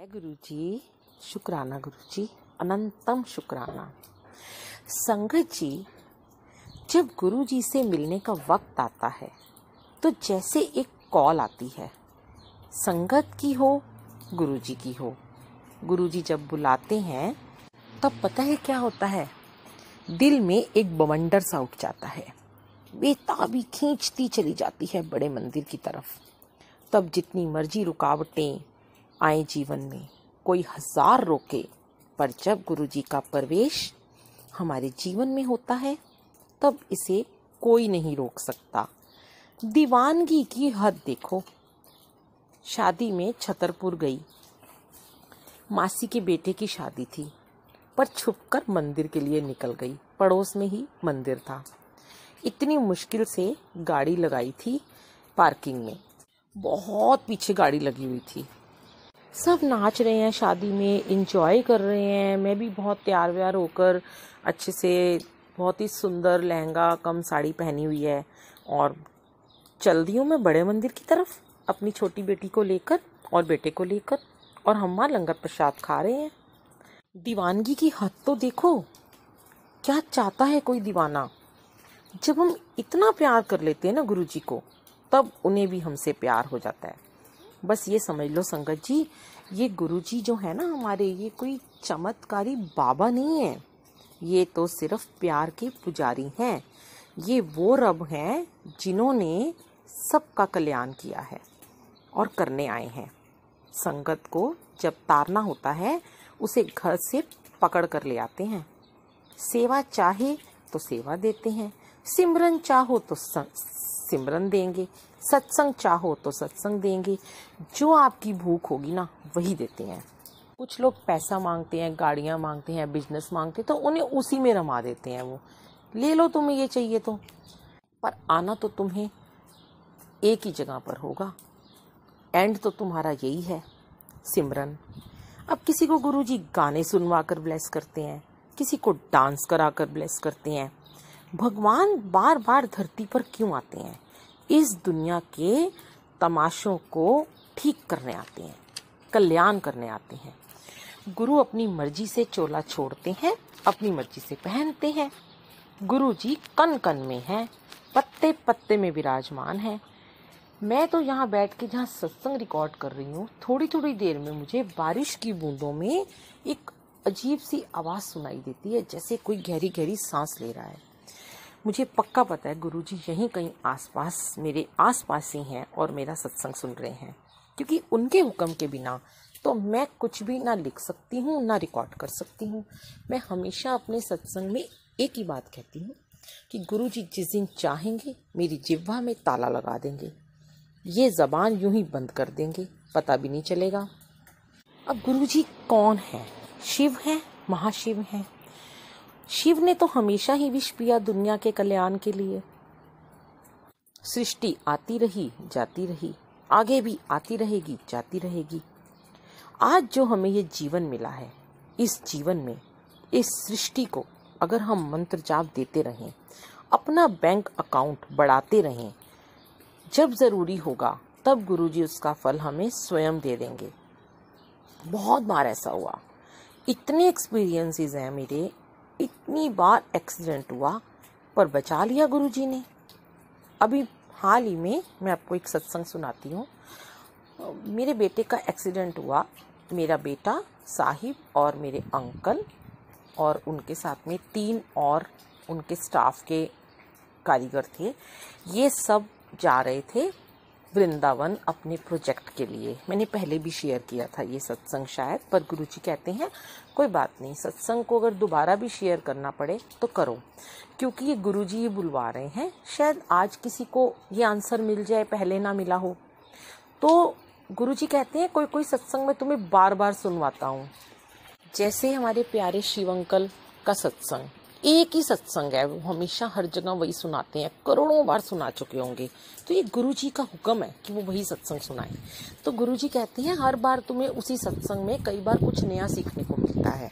जय गुरु जी शुक्राना गुरु जी अनंतम शुक्राना। संगत जी, जब गुरु जी से मिलने का वक्त आता है तो जैसे एक कॉल आती है। संगत की हो गुरु जी की हो। गुरु जी जब बुलाते हैं, तब पता है क्या होता है? दिल में एक बवंडर सा उठ जाता है। बेताबी खींचती चली जाती है बड़े मंदिर की तरफ़। तब जितनी मर्ज़ी रुकावटें आए जीवन में। कोई हज़ार रोके, पर जब गुरु जी का प्रवेश हमारे जीवन में होता है, तब इसे कोई नहीं रोक सकता। दीवानगी की हद देखो। शादी में छतरपुर गई। मासी के बेटे की शादी थी, पर छुपकर मंदिर के लिए निकल गई। पड़ोस में ही मंदिर था। इतनी मुश्किल से गाड़ी लगाई थी पार्किंग में। बहुत पीछे गाड़ी लगी हुई थी। सब नाच रहे हैं, शादी में इंजॉय कर रहे हैं। मैं भी बहुत तैयार व्यार होकर अच्छे से बहुत ही सुंदर लहंगा कम साड़ी पहनी हुई है और चल दी हूँ मैं बड़े मंदिर की तरफ़ अपनी छोटी बेटी को लेकर और बेटे को लेकर और हम वहाँ लंगर प्रसाद खा रहे हैं। दीवानगी की हद तो देखो, क्या चाहता है कोई दीवाना? जब हम इतना प्यार कर लेते हैं ना गुरु जी को, तब उन्हें भी हमसे प्यार हो जाता है। बस ये समझ लो संगत जी, ये गुरु जी जो है ना हमारे, ये कोई चमत्कारी बाबा नहीं है। ये तो सिर्फ़ प्यार के पुजारी हैं। ये वो रब हैं जिन्होंने सबका कल्याण किया है और करने आए हैं। संगत को जब तारना होता है, उसे घर से पकड़ कर ले आते हैं। सेवा चाहे तो सेवा देते हैं, सिमरन चाहो तो सिमरन देंगे। सत्संग चाहो तो सत्संग देंगे। जो आपकी भूख होगी ना, वही देते हैं। कुछ लोग पैसा मांगते हैं, गाड़ियाँ मांगते हैं बिज़नेस मांगते हैं तो उन्हें उसी में रमा देते हैं वो। ले लो तुम्हें ये चाहिए तो। पर आना तो तुम्हें एक ही जगह पर होगा। एंड तो तुम्हारा यही है, सिमरन। अब किसी को गुरुजी गाने सुनवा कर ब्लेस करते हैं, किसी को डांस करा कर ब्लेस करते हैं। भगवान बार बार धरती पर क्यों आते हैं? इस दुनिया के तमाशों को ठीक करने आते हैं, कल्याण करने आते हैं। गुरु अपनी मर्ज़ी से चोला छोड़ते हैं, अपनी मर्ज़ी से पहनते हैं। गुरु जी कन कन में हैं पत्ते पत्ते में विराजमान हैं। मैं तो यहाँ बैठ के जहाँ सत्संग रिकॉर्ड कर रही हूँ थोड़ी थोड़ी देर में मुझे बारिश की बूंदों में एक अजीब सी आवाज़ सुनाई देती है, जैसे कोई गहरी गहरी सांस ले रहा है। मुझे पक्का पता है, गुरुजी यहीं कहीं आसपास, मेरे आसपास ही हैं और मेरा सत्संग सुन रहे हैं। क्योंकि उनके हुक्म के बिना तो मैं कुछ भी ना लिख सकती हूँ, ना रिकॉर्ड कर सकती हूँ। मैं हमेशा अपने सत्संग में एक ही बात कहती हूँ कि गुरु जी जिस दिन चाहेंगे, मेरी जिह्वा में ताला लगा देंगे। ये जबान यूँ ही बंद कर देंगे, पता भी नहीं चलेगा। अब गुरु जी कौन है? शिव है? महाशिव हैं? शिव ने तो हमेशा ही विष पिया दुनिया के कल्याण के लिए। सृष्टि आती रही, जाती रही। आगे भी आती रहेगी, जाती रहेगी। आज जो हमें ये जीवन मिला है, इस जीवन में, इस सृष्टि को अगर हम मंत्र जाप देते रहें, अपना बैंक अकाउंट बढ़ाते रहें, जब ज़रूरी होगा, तब गुरुजी उसका फल हमें स्वयं दे देंगे। बहुत बार ऐसा हुआ। इतने एक्सपीरियंसेस हैं मेरे इतनी बार एक्सीडेंट हुआ, पर बचा लिया गुरुजी ने। अभी हाल ही में मैं आपको एक सत्संग सुनाती हूँ। मेरे बेटे का एक्सीडेंट हुआ। मेरा बेटा साहिब और मेरे अंकल और उनके साथ में तीन और उनके स्टाफ के कारीगर थे। ये सब जा रहे थे वृंदावन अपने प्रोजेक्ट के लिए। मैंने पहले भी शेयर किया था ये सत्संग शायद, पर गुरु जी कहते हैं, कोई बात नहीं, सत्संग को अगर दोबारा भी शेयर करना पड़े तो करो। क्योंकि ये गुरु जी ये बुलवा रहे हैं, शायद आज किसी को ये आंसर मिल जाए, पहले ना मिला हो। तो गुरु जी कहते हैं, कोई कोई सत्संग में तुम्हें बार बार सुनवाता हूँ। जैसे हमारे प्यारे शिव अंकल का सत्संग एक ही सत्संग है, वो हमेशा हर जगह वही सुनाते हैं। करोड़ों बार सुना चुके होंगे। तो ये गुरु जी का हुक्म है कि वो वही सत्संग सुनाए। तो गुरु जी कहते हैं, हर बार तुम्हें उसी सत्संग में कई बार कुछ नया सीखने को मिलता है।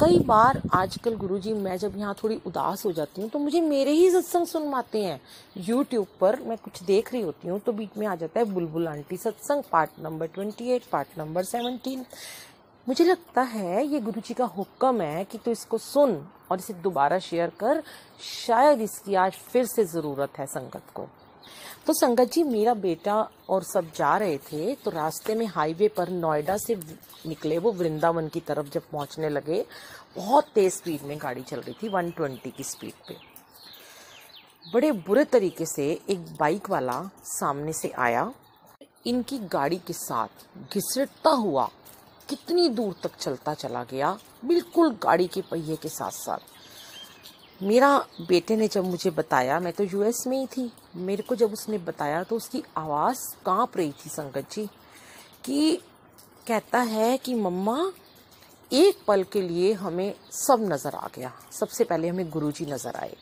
कई बार आजकल गुरु जी मैं जब यहाँ थोड़ी उदास हो जाती हूँ तो मुझे मेरे ही सत्संग सुनवाते हैं। यूट्यूब पर मैं कुछ देख रही होती हूँ तो बीच में आ जाता है बुलबुल आंटी सत्संग part number twenty eight part number seventeen मुझे लगता है ये गुरु जी का हुक्म है कि तू इसको सुन और इसे दोबारा शेयर कर। शायद इसकी आज फिर से ज़रूरत है संगत को। तो संगत जी, मेरा बेटा और सब जा रहे थे तो रास्ते में हाईवे पर नोएडा से निकले वो वृंदावन की तरफ़ जब पहुँचने लगे, बहुत तेज स्पीड में गाड़ी चल रही थी 120 की स्पीड पे। बड़े बुरे तरीके से एक बाइक वाला सामने से आया। इनकी गाड़ी के साथ घिसटता हुआ कितनी दूर तक चलता चला गया, बिल्कुल गाड़ी के पहिए के साथ साथ मेरा बेटे ने जब मुझे बताया, मैं तो यूएस में ही थी, मेरे को जब उसने बताया तो उसकी आवाज़ काँप रही थी संगत जी, कि कहता है कि मम्मा, एक पल के लिए हमें सब नज़र आ गया। सबसे पहले हमें गुरुजी नज़र आए,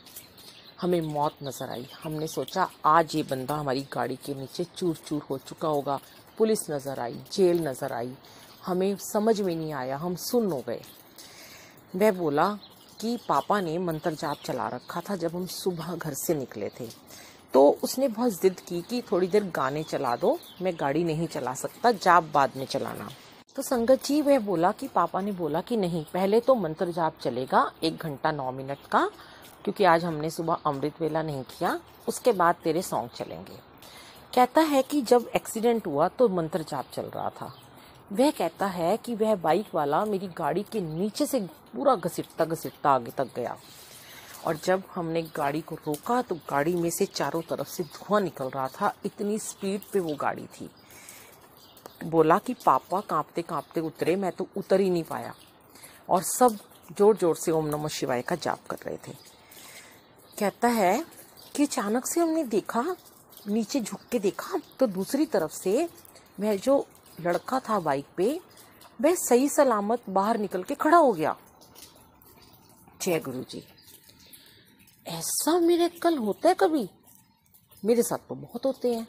हमें मौत नज़र आई। हमने सोचा, आज ये बंदा हमारी गाड़ी के नीचे चूर चूर हो चुका होगा, पुलिस नज़र आई, जेल नज़र आई। हमें समझ में नहीं आया, हम सुन हो गए। वह बोला कि पापा ने मंत्र जाप चला रखा था जब हम सुबह घर से निकले थे। तो उसने बहुत ज़िद की कि थोड़ी देर गाने चला दो, मैं गाड़ी नहीं चला सकता, जाप बाद में चलाना। तो संगत जी वह बोला कि पापा ने बोला कि नहीं, पहले तो मंत्र जाप चलेगा एक घंटा नौ मिनट का, क्योंकि आज हमने सुबह अमृत वेला नहीं किया, उसके बाद तेरे सॉन्ग चलेंगे। कहता है कि जब एक्सीडेंट हुआ तो मंत्र जाप चल रहा था। वह कहता है कि वह बाइक वाला मेरी गाड़ी के नीचे से पूरा घसीटता घसीटता आगे तक गया। और जब हमने गाड़ी को रोका तो गाड़ी में से चारों तरफ़ से धुआँ निकल रहा था। इतनी स्पीड पे वो गाड़ी थी। बोला कि, पापा, कांपते कांपते उतरे, मैं तो उतर ही नहीं पाया। और सब ज़ोर ज़ोर से ओम नमः शिवाय का जाप कर रहे थे। कहता है कि, अचानक से हमने देखा, नीचे झुक के देखा तो दूसरी तरफ़ से वह जो लड़का था बाइक पे, वह सही सलामत बाहर निकल के खड़ा हो गया। जय गुरु जी ऐसा मेरे कल होता है कभी? मेरे साथ तो बहुत होते हैं।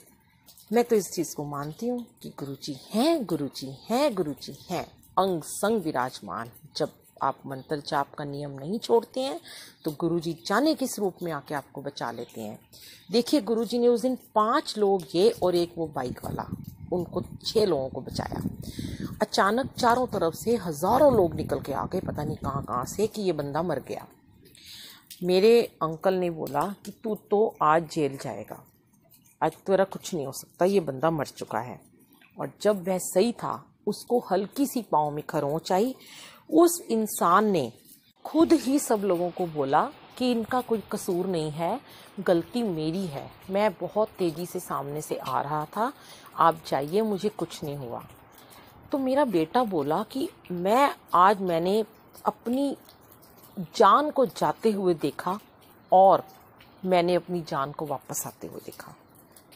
मैं तो इस चीज़ को मानती हूँ कि गुरु जी हैं गुरु जी हैं गुरु जी हैं। अंग संग विराजमान। जब आप मंत्र जाप का नियम नहीं छोड़ते हैं तो गुरु जी जाने किस रूप में आके आपको बचा लेते हैं। देखिए गुरु जी ने उस दिन पाँच लोग ये और एक वो बाइक वाला। उनको, छह लोगों को बचाया। अचानक चारों तरफ़ से हज़ारों लोग निकल के आ गए, पता नहीं कहाँ कहाँ से, कि ये बंदा मर गया। मेरे अंकल ने बोला कि तू तो आज जेल जाएगा। आज तेरा कुछ नहीं हो सकता, ये बंदा मर चुका है। और जब वह सही था, उसको हल्की सी पाँव में खरोंच आई। उस इंसान ने खुद ही सब लोगों को बोला कि इनका कोई कसूर नहीं है, गलती मेरी है। मैं बहुत तेज़ी से सामने से आ रहा था। आप जाइए, मुझे कुछ नहीं हुआ। तो मेरा बेटा बोला कि मैं आज मैंने अपनी जान को जाते हुए देखा और मैंने अपनी जान को वापस आते हुए देखा।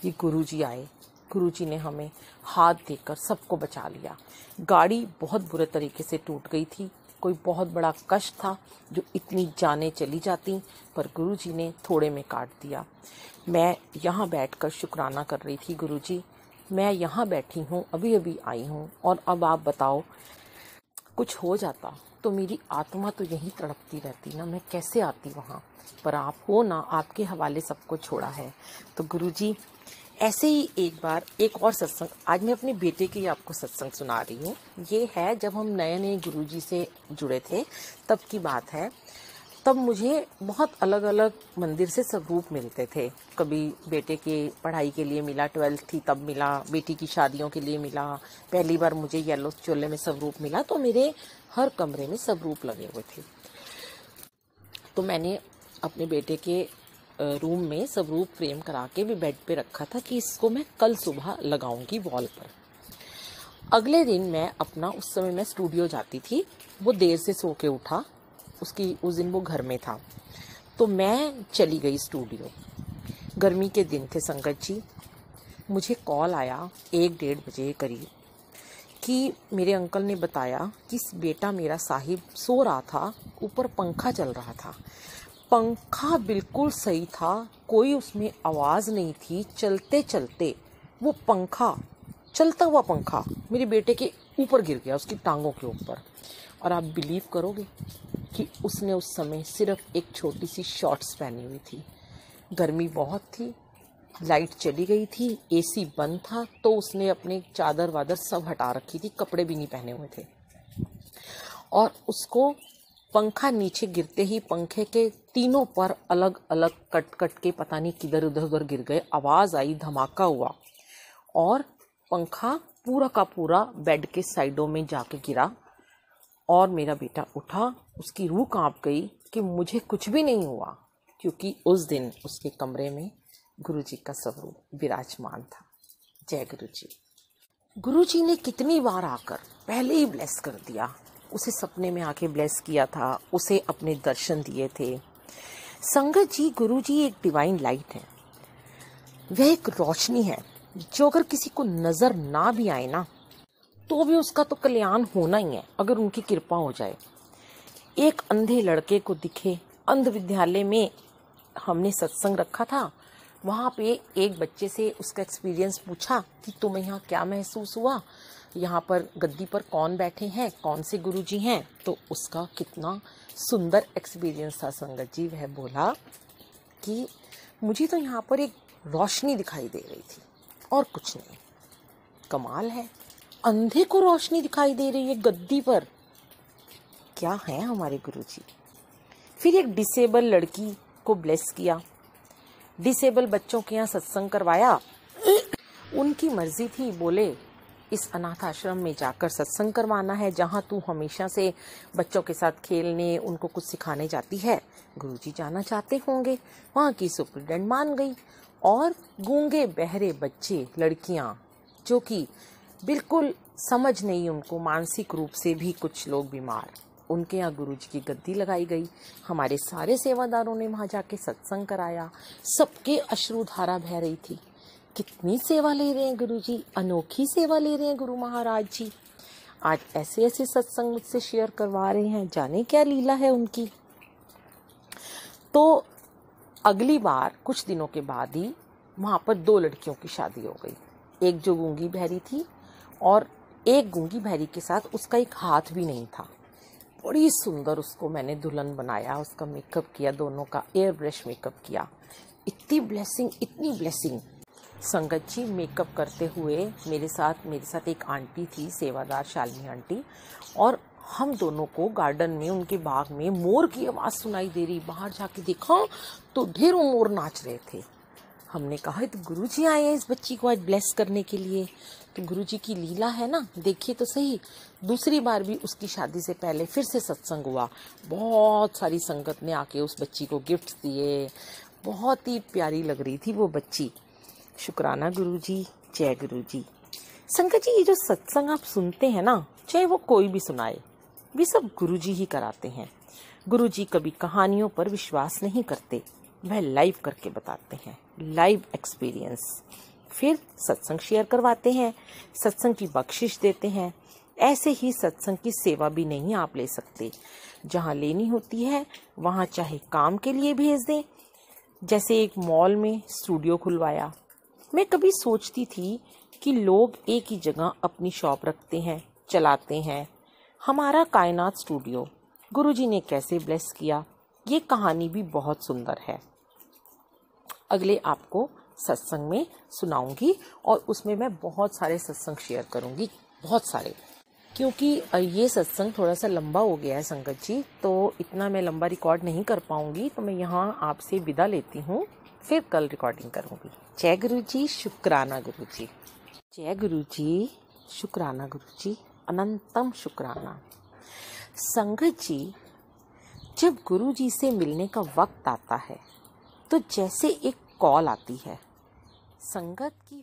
ये गुरुजी आए। गुरुजी ने हमें हाथ देकर सबको बचा लिया। गाड़ी बहुत बुरे तरीके से टूट गई थी। कोई बहुत बड़ा कष्ट था जो इतनी जाने चली जाती, पर गुरु जी ने थोड़े में काट दिया। मैं यहाँ बैठकर शुक्राना कर रही थी गुरु जी मैं यहाँ बैठी हूँ अभी अभी आई हूँ, और अब आप बताओ, कुछ हो जाता तो मेरी आत्मा तो यहीं तड़पती रहती ना, मैं कैसे आती वहाँ? पर आप हो ना, आपके हवाले सबको छोड़ा है। तो गुरुजी ऐसे ही एक बार, एक और सत्संग, आज मैं अपने बेटे की आपको सत्संग सुना रही हूँ। ये है, जब हम नए नए गुरुजी से जुड़े थे, तब की बात है। तब मुझे बहुत अलग अलग मंदिर से स्वरूप मिलते थे। कभी बेटे के पढ़ाई के लिए मिला, ट्वेल्थ थी, तब मिला, बेटी की शादियों के लिए मिला, पहली बार मुझे येलो चोले में स्वरूप मिला तो मेरे हर कमरे में स्वरूप लगे हुए थे। तो मैंने अपने बेटे के रूम में स्वरूप फ्रेम करा के भी बेड पे रखा था कि इसको मैं कल सुबह लगाऊँगी वॉल पर। अगले दिन मैं अपना, उस समय मैं स्टूडियो जाती थी, वो देर से सो के उठा, उसकी, उस दिन वो घर में था। तो मैं चली गई स्टूडियो गर्मी के दिन थे संगत जी। मुझे कॉल आया एक डेढ़ बजे करीब कि मेरे अंकल ने बताया कि बेटा मेरा साहिब सो रहा था, ऊपर पंखा चल रहा था। पंखा बिल्कुल सही था, कोई उसमें आवाज़ नहीं थी चलते चलते वो पंखा, चलता हुआ पंखा मेरे बेटे के ऊपर गिर गया, उसकी टांगों के ऊपर। और आप बिलीव करोगे कि उसने उस समय सिर्फ़ एक छोटी सी शॉर्ट्स पहनी हुई थी। गर्मी बहुत थी, लाइट चली गई थी, एसी बंद था तो उसने अपने चादर वादर सब हटा रखी थी, कपड़े भी नहीं पहने हुए थे। और उसको पंखा नीचे गिरते ही पंखे के तीनों पर अलग अलग कट कट के पता नहीं किधर उधर उधर गिर गए। आवाज़ आई, धमाका हुआ और पंखा पूरा का पूरा बेड के साइडों में जाके गिरा और मेरा बेटा उठा, उसकी रूह काँप गई कि मुझे कुछ भी नहीं हुआ क्योंकि उस दिन उसके कमरे में गुरु जी का स्वरूप विराजमान था। जय गुरु जी गुरु जी ने कितनी बार आकर पहले ही ब्लेस कर दिया उसे सपने में आके ब्लेस किया था, उसे अपने दर्शन दिए थे। संगत जी, गुरु जी, एक डिवाइन लाइट है। वह एक रोशनी है, जो अगर किसी को नज़र ना भी आए ना तो भी उसका तो कल्याण होना ही है, अगर उनकी कृपा हो जाए। एक अंधे लड़के को दिखे, अंध विद्यालय में हमने सत्संग रखा था वहाँ पे एक बच्चे से उसका एक्सपीरियंस पूछा कि तुम्हें यहाँ क्या महसूस हुआ? यहाँ पर गद्दी पर कौन बैठे हैं? कौन से गुरु जी हैं? तो उसका कितना सुंदर एक्सपीरियंस था संगत जी। वह बोला कि मुझे तो यहाँ पर एक रोशनी दिखाई दे रही थी और कुछ नहीं। कमाल है। अंधे को रोशनी दिखाई दे रही है गद्दी पर। क्या है हमारे गुरु जी फिर एक डिसेबल लड़की को ब्लेस किया। डिसेबल बच्चों के यहाँ सत्संग करवाया। उनकी मर्ज़ी थी, बोले, इस अनाथ आश्रम में जाकर सत्संग करवाना है, जहाँ तू हमेशा से बच्चों के साथ खेलने, उनको कुछ सिखाने जाती है। गुरुजी जाना चाहते होंगे। वहाँ की सुप्रिटेंडेंट मान गई और गूँगे बहरे बच्चे, लड़कियाँ, जो कि बिल्कुल समझ नहीं उनको, मानसिक रूप से भी कुछ लोग बीमार। उनके यहाँ गुरु जी की गद्दी लगाई गई। हमारे सारे सेवादारों ने वहाँ जाके सत्संग कराया। सबके अश्रुधारा बह रही थी। कितनी सेवा ले रहे हैं गुरु जी अनोखी सेवा ले रहे हैं गुरु महाराज जी। आज ऐसे ऐसे सत्संग मुझसे शेयर करवा रहे हैं। जाने क्या लीला है उनकी? तो अगली बार, कुछ दिनों के बाद ही वहाँ पर दो लड़कियों की शादी हो गई। एक जो गूँगी बहरी थी और एक गूँगी बहरी के साथ उसका एक हाथ भी नहीं था। बड़ी सुंदर उसको मैंने दुल्हन बनाया, उसका मेकअप किया, दोनों का एयर ब्रश मेकअप किया। इतनी ब्लेसिंग इतनी ब्लेसिंग संगत जी मेकअप करते हुए मेरे साथ मेरे साथ एक आंटी थी, सेवादार शालिनी आंटी, और हम दोनों को गार्डन में, उनके बाग में मोर की आवाज़ सुनाई दे रही। बाहर जाके देखा तो ढेरों मोर नाच रहे थे। हमने कहा तो गुरु जी आए हैं इस बच्ची को आज ब्लेस करने के लिए। तो गुरु जी की लीला है ना, देखिए तो सही। दूसरी बार भी उसकी शादी से पहले फिर से सत्संग हुआ। बहुत सारी संगत ने आके उस बच्ची को गिफ्ट दिए। बहुत ही प्यारी लग रही थी वो बच्ची। शुक्राना गुरु जी जय गुरु जी संगत जी, ये जो सत्संग आप सुनते हैं ना, चाहे वो कोई भी सुनाए वे सब गुरु जी ही कराते हैं। गुरु जी कभी कहानियों पर विश्वास नहीं करते, वह लाइव करके बताते हैं। Live experience. फिर सत्संग शेयर करवाते हैं, सत्संग की बख्शिश देते हैं। ऐसे ही सत्संग की सेवा भी नहीं आप ले सकते। जहाँ लेनी होती है, वहाँ चाहे काम के लिए भेज दें। जैसे एक मॉल में स्टूडियो खुलवाया। मैं कभी सोचती थी कि लोग एक ही जगह अपनी शॉप रखते हैं, चलाते हैं। हमारा कायनात स्टूडियो। गुरुजी ने कैसे ब्लेस किया? ये कहानी भी बहुत सुंदर है। अगले आपको सत्संग में सुनाऊँगी और उसमें मैं बहुत सारे सत्संग शेयर करूँगी, बहुत सारे। क्योंकि ये सत्संग थोड़ा सा लंबा हो गया है संगत जी तो इतना मैं लंबा रिकॉर्ड नहीं कर पाऊँगी तो मैं यहाँ आपसे विदा लेती हूँ, फिर कल रिकॉर्डिंग करूँगी। जय गुरु जी शुक्राना गुरु जी जय गुरु जी शुक्राना गुरु जी अनंतम शुक्राना। संगत जी, जब गुरु जी से मिलने का वक्त आता है तो जैसे एक कॉल आती है संगत की